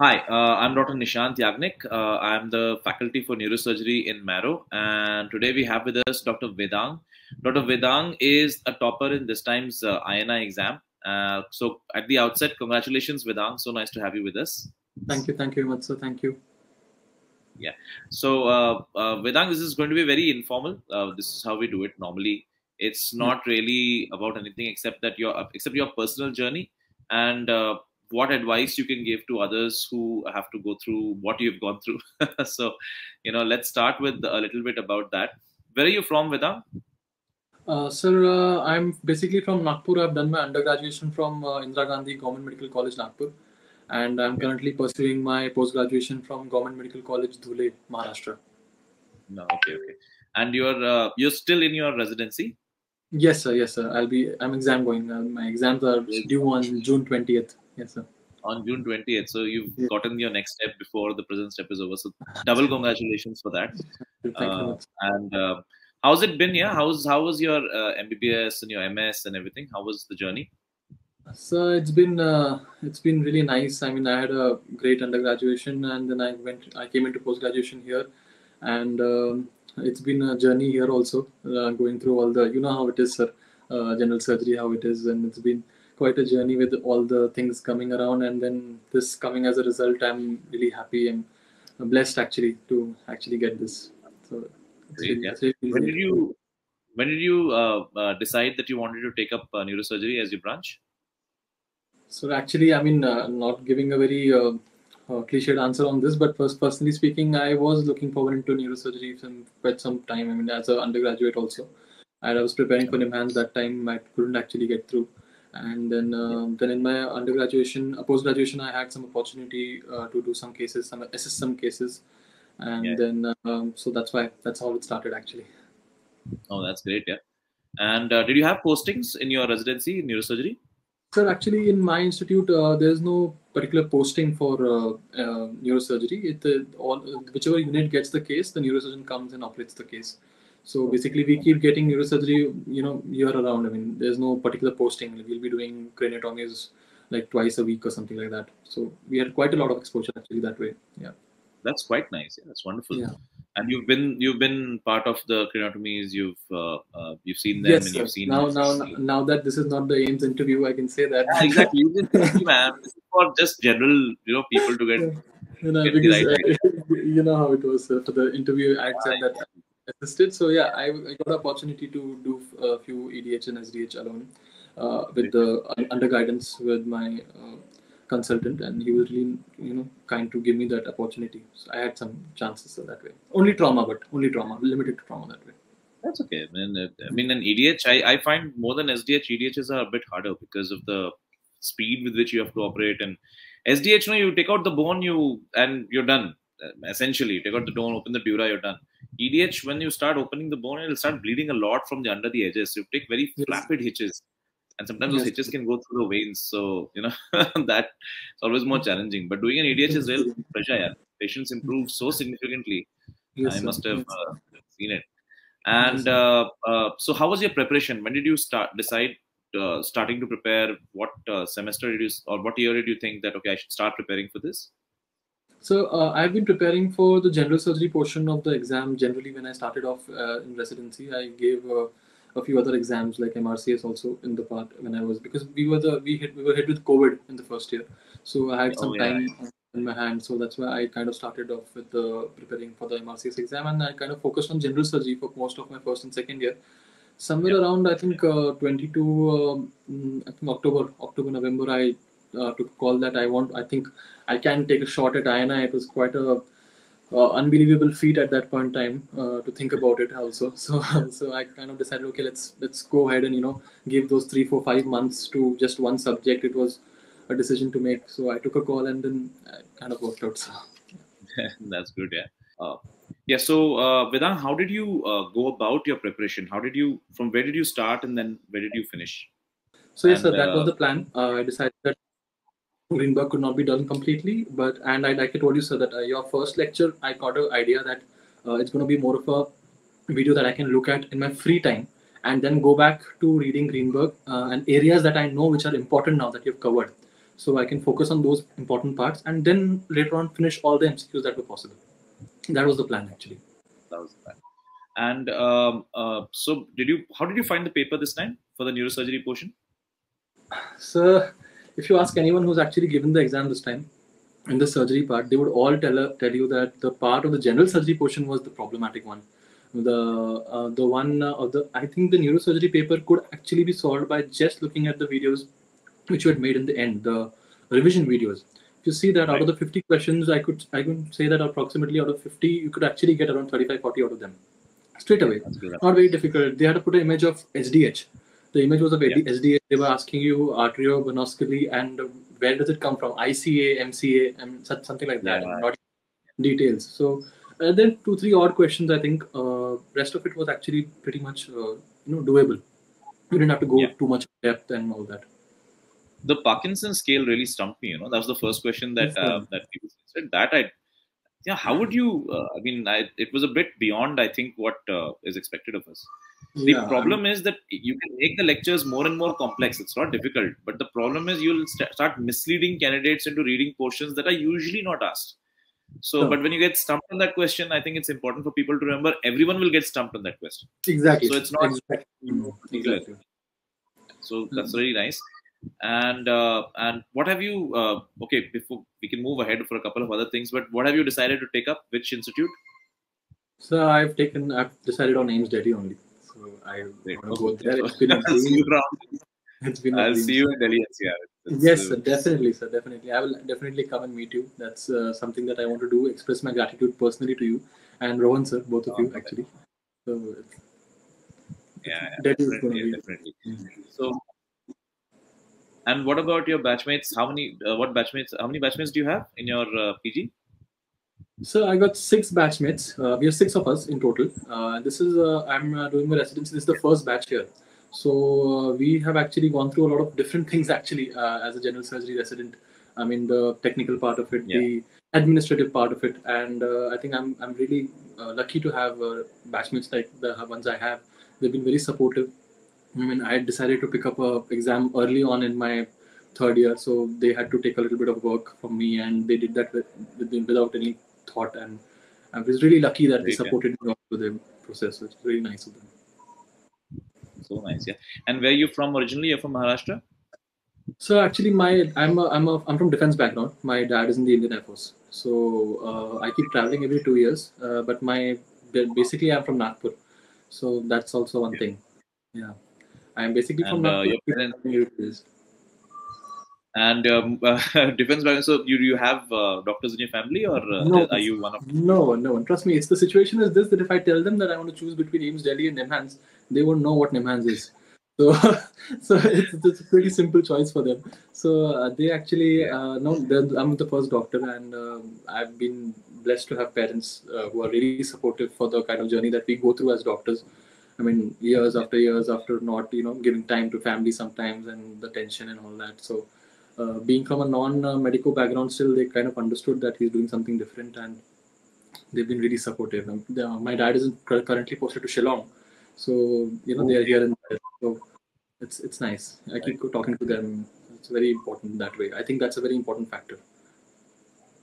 Hi, uh, I'm Dr. Nishant Yagnick. Uh, I'm the faculty for neurosurgery in Marrow, and today we have with us Dr. Vedang. Dr. Vedang is a topper in this time's uh, INI exam. Uh, so, at the outset, congratulations, Vedang. So nice to have you with us. Thank you, thank you very much, sir. Thank you. Yeah. So, uh, uh, Vedang, this is going to be very informal. Uh, this is how we do it normally. It's not really about anything except that your except your personal journey and uh, what advice you can give to others who have to go through what you've gone through. so, you know, let's start with a little bit about that. Where are you from, Vedang? Uh, sir, uh, I'm basically from Nagpur. I've done my undergraduation from uh, Indira Gandhi Government Medical College, Nagpur, and I'm currently pursuing my post graduation from Government Medical College, Dhule, Maharashtra. No, okay, okay. And you're uh, you're still in your residency? Yes, sir. Yes, sir. I'll be. I'm exam going. Uh, my exams are due on June 20th. Yes, sir. On June 20th. So you've Yeah. gotten your next step before the present step is over. So double congratulations for that. Uh, and uh, how's it been? Yeah, how's how was your uh, MBBS and your MS and everything? How was the journey? So it's been uh, it's been really nice. I mean, I had a great undergraduation, and then I went. I came into post graduation here, and um, it's been a journey here also. Uh, going through all the, you know how it is, sir. Uh, general surgery, how it is, and it's been quite a journey with all the things coming around, and then this coming as a result. I'm really happy. I'm blessed actually to actually get this. So really- yeah. really When did you when did you uh, uh, decide that you wanted to take up uh, neurosurgery as your branch? So actually, I mean, uh, not giving a very uh, uh, cliched answer on this, but first, personally speaking, I was looking forward into neurosurgery for quite some time. I mean, as an undergraduate also, and I was preparing for NIMHANS that time. I couldn't actually get through, and then um then in my undergraduation, uh, post graduation, I had some opportunity uh, to do some cases, some assist some cases, and Yeah. then um, so that's why that's how it started actually. Oh, that's great. Yeah. And uh, did you have postings in your residency in neurosurgery? Sir, actually, in my institute, uh, there's no particular posting for uh, uh, neurosurgery. It uh, all whichever unit gets the case, the neurosurgeon comes and operates the case. So basically, we keep getting neurosurgery, you know, year around. I mean, there's no particular posting. We'll be doing craniotomies like twice a week or something like that. So we had quite a lot of exposure actually that way. Yeah. That's quite nice. Yeah, that's wonderful. Yeah. And you've been you've been part of the craniotomies. You've uh, uh, you've seen them yes. and you've seen Now, now, now that this is not the AIIMS interview, I can say that. Yeah, exactly. You didn't man. For just general, you know, people to get. you know, Get because right uh, you know how it was for the interview. I said that assisted. So yeah, I, I got opportunity to do a few EDH and SDH alone uh, with the under guidance with my uh, consultant, and he was really you know kind to give me that opportunity. So I had some chances that way. Only trauma, but only trauma, limited to trauma that way. That's okay. I mean, I mean, an EDH, I, I find more than SDH, EDHs are a bit harder because of the speed with which you have to operate. And SDH, you know, you take out the bone, you and you're done. Essentially, you take out the bone, open the dura, you're done. EDH, when you start opening the bone, it'll start bleeding a lot from the under the edges. You take very Yes. flappid hitches, and sometimes those hitches can go through the veins. So you know that it's always more challenging. But doing an EDH is real pressure. Yeah. Patients improve so significantly. Yes, I must have Yes. uh, seen it. And Yes, uh, uh, so, how was your preparation? When did you start decide uh, starting to prepare? What uh, semester did you, or what year did you think that okay, I should start preparing for this? So uh, I've been preparing for the general surgery portion of the exam. Generally, when I started off uh, in residency, I gave uh, a few other exams like MRCS also in the part when I was because we were the we hit we were hit with COVID in the first year, so I had some Oh, yeah. time in my hand. So that's why I kind of started off with the preparing for the MRCS exam, and I kind of focused on general surgery for most of my first and second year. Somewhere Yeah. around I think uh, 22 um, I think October October November I uh, a call that I want I think I can take a shot at INI. It was quite a uh, unbelievable feat at that point in time uh, to think about it also. So so I kind of decided, okay, let's let's go ahead and you know give those three, four, five months to just one subject. It was a decision to make. So I took a call and then it kind of worked out. So That's good. Yeah. Uh, yeah. So, uh, Vedang, how did you uh, go about your preparation? How did you from where did you start and then where did you finish? so yes, sir, And, that was uh, the plan. Uh, I decided that Greenberg could not be done completely, but and I like I told you, sir, that uh, your first lecture, I got an idea that uh, it's going to be more of a video that I can look at in my free time and then go back to reading Greenberg uh, and areas that I know which are important now that you've covered. so I can focus on those important parts and then later on finish all the MCQs that were possible. That was the plan actually. That was the plan. And um, uh, so, did you? How did you find the paper this time for the neurosurgery portion? So, if you ask anyone who's actually given the exam this time, in the surgery part, they would all tell tell you that the part of the general surgery portion was the problematic one. The uh, the one uh, of the I think the neurosurgery paper could actually be solved by just looking at the videos which you had made in the end, the revision videos. If you see that out of the 50 questions, I could I could say that approximately out of 50, you could actually get around 35, 40 out of them straight away. Not very difficult. They had to put an image of SDH. The image was of yeah. SDH. They were asking you arteriovenoscally and where does it come from? ICA, MCA, and such something like that. Yeah. Not details. So uh, then two, three odd questions. I think uh, rest of it was actually pretty much uh, you know doable. You didn't have to go yeah. too much depth and all that the Parkinson scale really stumped me. You know, that was the first question that uh, that people said. That I, yeah, how would you? Uh, I mean, I, it was a bit beyond. I think what uh, is expected of us. The yeah, problem is that you can make the lectures more and more complex. It's not difficult, but the problem is you'll st- start misleading candidates into reading portions that are usually not asked. So, but when you get stumped on that question, I think it's important for people to remember everyone will get stumped on that question. Exactly. So it's not exactly. exactly. So that's really nice and uh, and what have you uh, okay before we can move ahead for a couple of other things but what have you decided to take up? Which institute? So i've taken i've decided on AIIMS delhi only. So i want to go there. It's been a dream. it's been i'll see you in delhi yeah yes sir, definitely sir definitely. I will definitely come and meet you. That's uh, something that i want to do express my gratitude personally to you and rohan sir both of oh, you actually. So yeah, yeah definitely, definitely. Mm-hmm. so and what about your batchmates? How many? Uh, what batchmates? How many batchmates do you have in your uh, PG? So I got six batchmates. Uh, we are six of us in total. Uh, this is uh, I'm uh, doing my residency. This is the first batch here. So we have actually gone through a lot of different things actually as a general surgery resident. I mean the technical part of it, yeah. the administrative part of it, and I think I'm I'm really lucky to have batchmates like the ones I have. They've been very supportive I mean, I had decided to pick up a exam early on in my third year, so they had to take a little bit of work from me, and they did that with, with, without any thought. And I was really lucky that they supported me through the process. It's really nice of them. So nice, yeah. And where are you from originally? You're from Maharashtra. So actually, my I'm a, I'm a, I'm from defense background. My dad is in the Indian Air Force, so uh, I keep traveling every two years. Uh, but my basically I'm from Nagpur, so that's also one yeah. thing. Yeah. I'm basically and, from uh, your parents. And um, uh, defense background. So you you have uh, doctors in your family, or uh, no, are you one of? Them? No, no one. Trust me. It's the situation is this that if I tell them that I want to choose between AIIMS Delhi and NIMHANS, they won't know what NIMHANS is. So, so it's, it's a pretty simple choice for them. So uh, they actually uh, no, I'm the first doctor, and uh, I've been blessed to have parents uh, who are really supportive for the kind of journey that we go through as doctors. I mean, years after years after not, you know, giving time to family sometimes and the tension and all that. So, uh, being from a non-medical background, still they kind of understood that he's doing something different, and they've been really supportive. And, uh, my dad is currently posted to Shillong, so you know they're here and there. So it's it's nice. I keep talking to them. It's very important that way. I think that's a very important factor.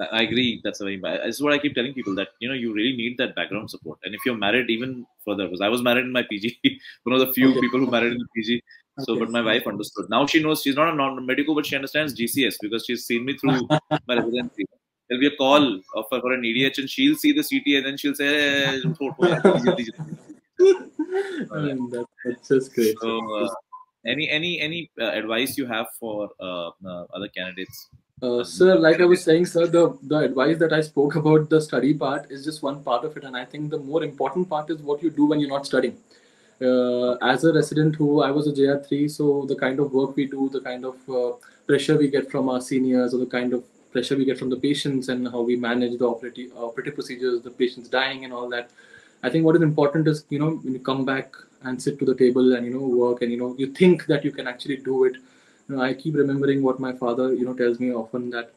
I agree. That's very. This is what I keep telling people that you know you really need that background support. And if you're married, even further, because I was married in my PG, one of the few okay. people who married in the PG. So, okay. but my wife understood. Now she knows she's not a non-medical, but she understands GCS because she's seen me through my residency. There'll be a call of, for an EDH, and she'll see the CT, and then she'll say, hey, I mean, that, that's just great. So, uh, any any any uh, advice you have for uh, uh other candidates uh, sir, like I was saying, sir, the, the advice that I spoke about the study part is just one part of it. And I think the more important part is what you do when you're not studying. Uh, as a resident who I was a JR3, so the kind of work we do, the kind of uh, pressure we get from our seniors, or the kind of pressure we get from the patients, and how we manage the operative, operative procedures, the patients dying, and all that. I think what is important is, you know, when you come back and sit to the table and, you know, work and, you know, you think that you can actually do it I keep remembering what my father, you know, tells me often that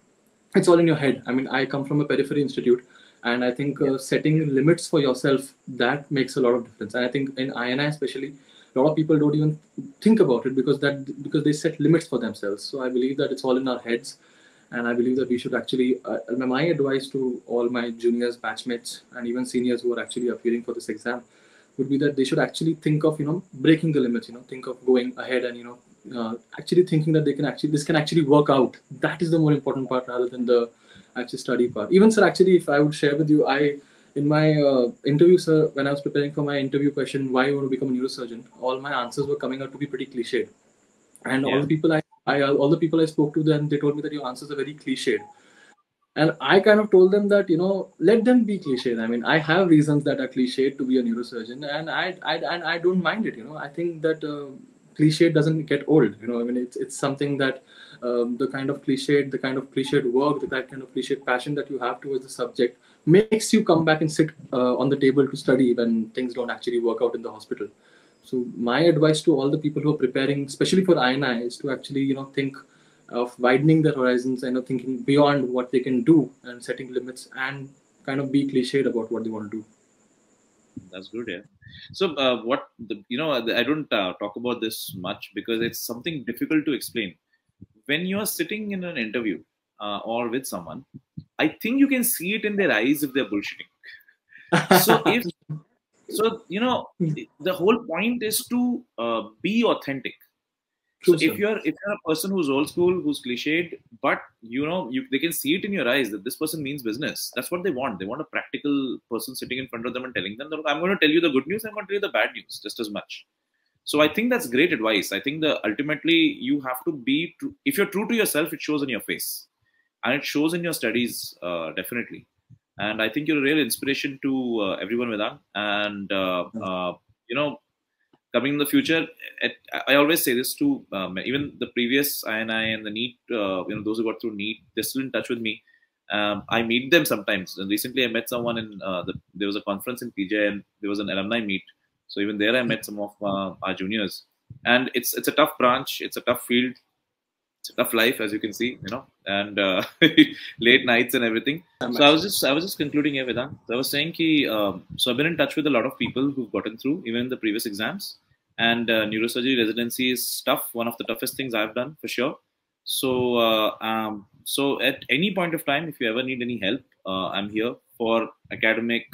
it's all in your head. I mean, I come from a periphery institute, and I think uh, setting limits for yourself that makes a lot of difference. And I think in INI especially, a lot of people don't even think about it because that because they set limits for themselves so i believe that it's all in our heads and i believe that we should actually uh, my advice to all my juniors batchmates and even seniors who are actually appearing for this exam would be that they should actually think of you know breaking the limits you know think of going ahead and you know uh, actually thinking that they can actually this can actually work out. That is the more important part rather than the actual study part. Even sir actually if i would share with you i in my uh, interview sir when i was preparing for my interview question why you want to become a neurosurgeon all my answers were coming out to be pretty cliched. And yeah. all the people I, I all the people i spoke to them they told me that your answers are very cliched. And i kind of told them that you know let them be cliched. I mean i have reasons that are cliched to be a neurosurgeon and i i and i don't mind it you know. I think that uh, cliche doesn't get old you know i mean it's it's something that um, the kind of cliche, the kind of cliche work the kind of cliche passion that you have towards the subject makes you come back and sit uh, on the table to study when things don't actually work out in the hospital so my advice to all the people who are preparing especially for ini is to actually you know think of widening their horizons and of thinking beyond what they can do and setting limits and kind of be cliched about what they want to do. That's good, yeah. So, uh, what the, you know, I don't uh, talk about this much because it's something difficult to explain. When you are sitting in an interview uh, or with someone, I think you can see it in their eyes if they're bullshitting. so, if so, you know, the whole point is to uh, be authentic so if you're if you're a person who's old school, who's cliched, but you know you they can see it in your eyes that this person means business. That's what they want. They want a practical person sitting in front of them and telling them that I'm going to tell you the good news. I'm going to tell you the bad news just as much. So I think that's great advice. I think that ultimately you have to be true. If you're true to yourself, it shows in your face, and it shows in your studies uh, definitely. And I think you're a real inspiration to uh, everyone, Vedant. And uh, uh you know, coming in the future, I always say this to um, even the previous INI and the NEET, uh, you know, those who got through NEET, they're still in touch with me. Um, I meet them sometimes. And recently, I met someone in uh, the, there was a conference in PJ and there was an alumni meet. So even there, I met some of uh, our juniors. And it's it's a tough branch. It's a tough field. It's a tough life, as you can see, you know, and uh, late nights and everything. So I was just I was just concluding here, Vedant. So I was saying, ki, um, so I've been in touch with a lot of people who've gotten through even in the previous exams and uh, neurosurgery residency is tough one of the toughest things i've done for sure. So uh, um, so at any point of time if you ever need any help uh, i'm here for academic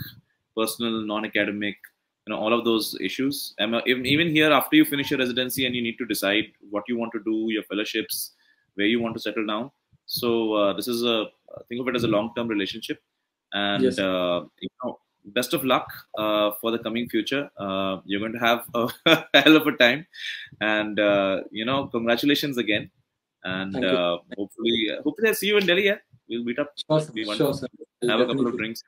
personal non-academic you know all of those issues. Even, even here after you finish your residency and you need to decide what you want to do your fellowships where you want to settle down. So uh, this is a think of it as a long-term relationship. And yes. Uh, you know best of luck uh, for the coming future. Uh, you're going to have a hell of a time, and uh, you know, congratulations again. And uh, hopefully, uh, hopefully, I see you in Delhi. Yeah, we'll meet up. Sure. Sure, sir. Have definitely. a couple of drinks.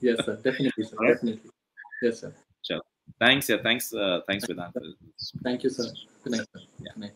Yes, sir. Definitely, sir. Right. Definitely. Yes, sir. Sure. Thanks. Yeah. Thanks. Uh, thanks, Vedant. Thank you, sir. Good night. Sir. Yeah. Good night.